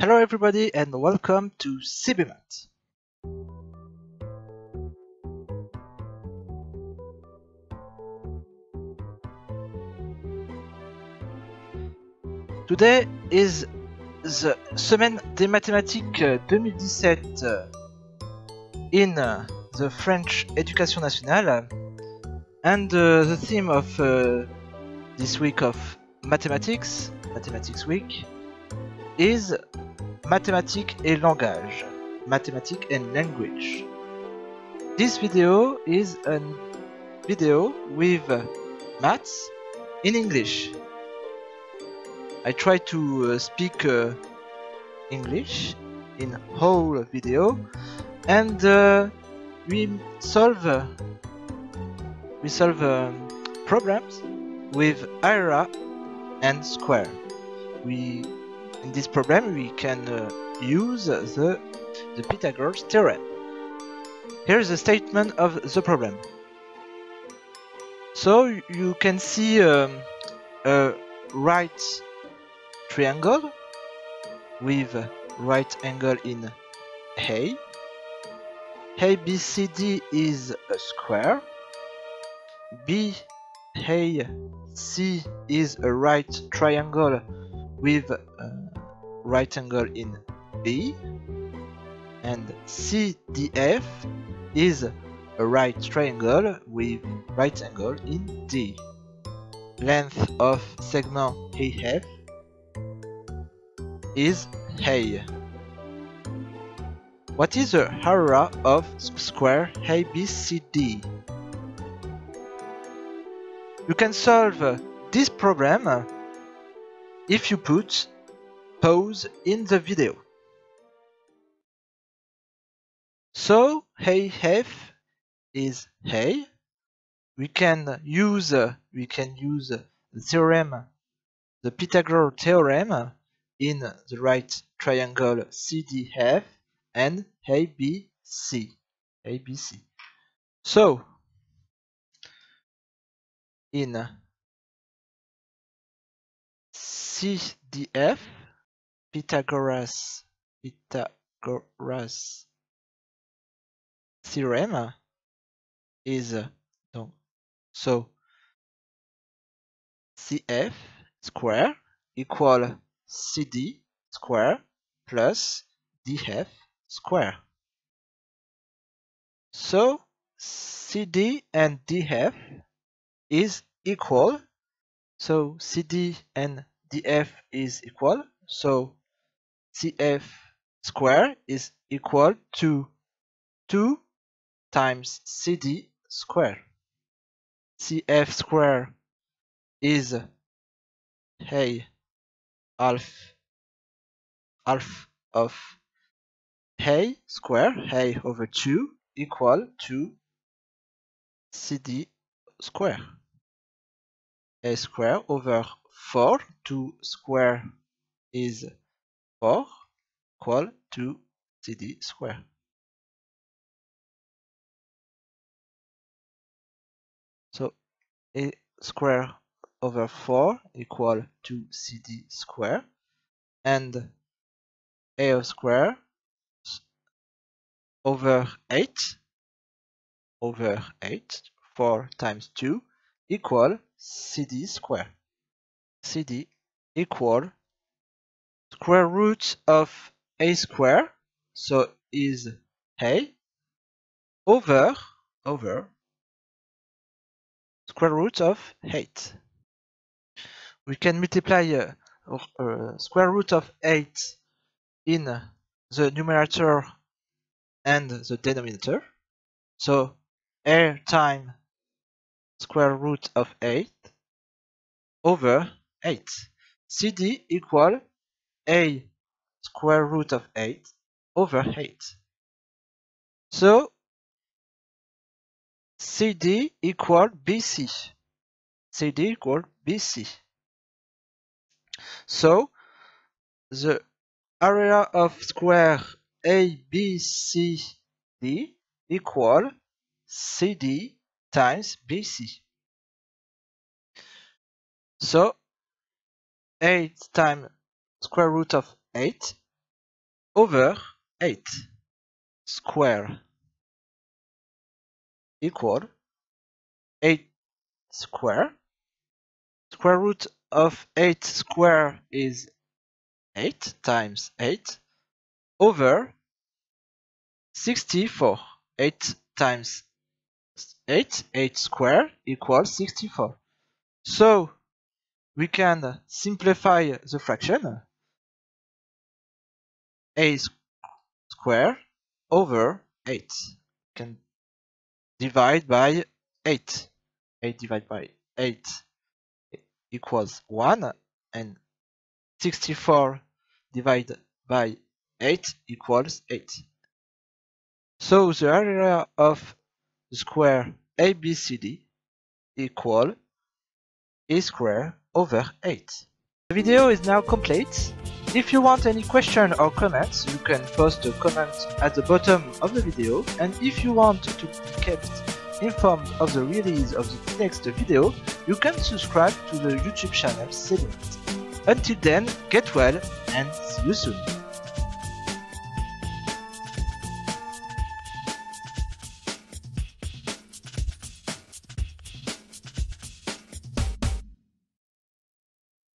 Hello everybody and welcome to CBMaths. Today is the Semaine des Mathématiques 2017 uh, in uh, the French Education Nationale and uh, the theme of uh, this week of mathematics, Mathematics Week, is Mathématiques et langage, Mathematics and language. This video is a video with maths in English. I try to uh, speak uh, English in whole video and uh, we solve we solve um, programs with area and square. We in this problem we can uh, use the the Pythagoras theorem. Here is the statement of the problem. So you can see um, a right triangle with right angle in A. ABCD is a square. BAC is a right triangle with a right angle in B. And CDF is a right triangle with right angle in D. Length of segment AF is A. What is the area of square ABCD? You can solve this problem if you put pause in the video. So AF is A. We can use we can use the theorem, the Pythagorean theorem in the right triangle CDF and ABC. ABC. So in CDF Pythagoras Pythagoras theorem is uh, donc so CF square equal CD square plus DF square. So CD and DF is equal. So CD and DF is equal. So CF square is equal to 2 times CD square. CF square is a half half of a square a over 2 equal to cd square a square over 4 2 square is 4 equal to cd square. So a square over 4 equal to cd square and a square over 8 over 8 4 times 2 equal cd square. cd equal square root of a square so is a over over square root of 8 we can multiply uh, uh, square root of 8 in the numerator and the denominator. So a time square root of 8 over 8. CD equal a square root of 8 over 8. So CD equal BC. CD equal BC. So the area of square ABCD equal CD times BC. So 8 times square root of 8 over 8 square equal 8 square. Square root of 8 square is 8 times 8 over 64. 8 times 8, 8 square equals 64. So we can simplify the fraction a square over 8. Can divide by 8. 8 divided by 8 equals 1 and 64 divided by 8 equals 8. So the area of the square ABCD equal a square over 8. The video is now complete. If you want any question or comments, you can post a comment at the bottom of the video and if you want to be kept informed of the release of the next video, you can subscribe to the YouTube channel. Until then, get well and see you soon.